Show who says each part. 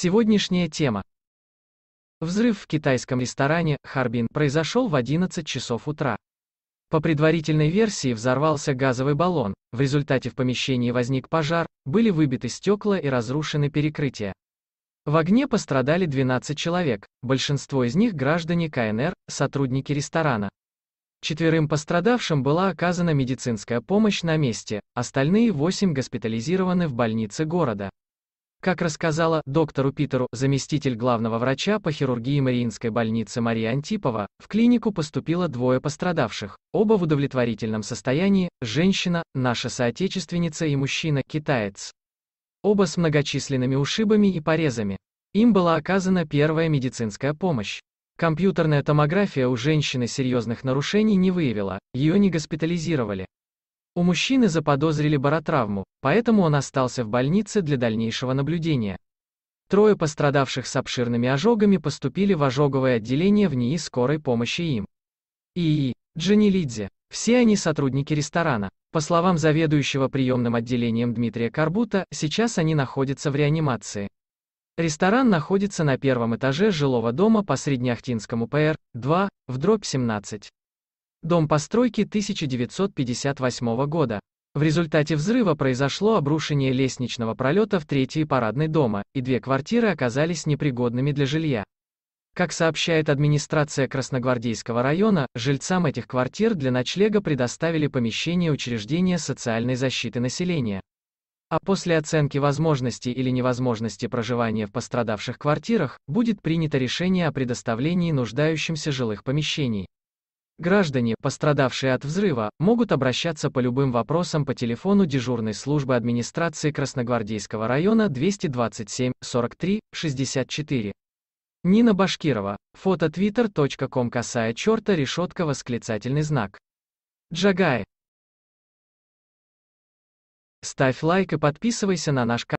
Speaker 1: Сегодняшняя тема. Взрыв в китайском ресторане «Харбин» произошел в 11 часов утра. По предварительной версии взорвался газовый баллон, в результате в помещении возник пожар, были выбиты стекла и разрушены перекрытия. В огне пострадали 12 человек, большинство из них граждане КНР, сотрудники ресторана. Четверым пострадавшим была оказана медицинская помощь на месте, остальные восемь госпитализированы в больнице города. Как рассказала доктору Питеру, заместитель главного врача по хирургии Мариинской больницы Мария Антипова, в клинику поступило двое пострадавших, оба в удовлетворительном состоянии, женщина, наша соотечественница и мужчина-китаец. Оба с многочисленными ушибами и порезами. Им была оказана первая медицинская помощь. Компьютерная томография у женщины серьезных нарушений не выявила, ее не госпитализировали. У мужчины заподозрили баротравму, поэтому он остался в больнице для дальнейшего наблюдения. Трое пострадавших с обширными ожогами поступили в ожоговое отделение в НИИ скорой помощи им. ИИ, Джанилидзе. Все они сотрудники ресторана. По словам заведующего приемным отделением Дмитрия Карбута, сейчас они находятся в реанимации. Ресторан находится на первом этаже жилого дома по Среднеахтинскому ПР, 2, в дробь 17. Дом постройки 1958 года. В результате взрыва произошло обрушение лестничного пролета в третий парадный дома, и две квартиры оказались непригодными для жилья. Как сообщает администрация Красногвардейского района, жильцам этих квартир для ночлега предоставили помещение учреждения социальной защиты населения. А после оценки возможности или невозможности проживания в пострадавших квартирах, будет принято решение о предоставлении нуждающимся жилых помещений. Граждане, пострадавшие от взрыва, могут обращаться по любым вопросам по телефону дежурной службы администрации Красногвардейского района 227 43 64. Нина Башкирова. Фото twitter.com косая черта решетка восклицательный знак. Джагай. Ставь лайк и подписывайся на наш канал.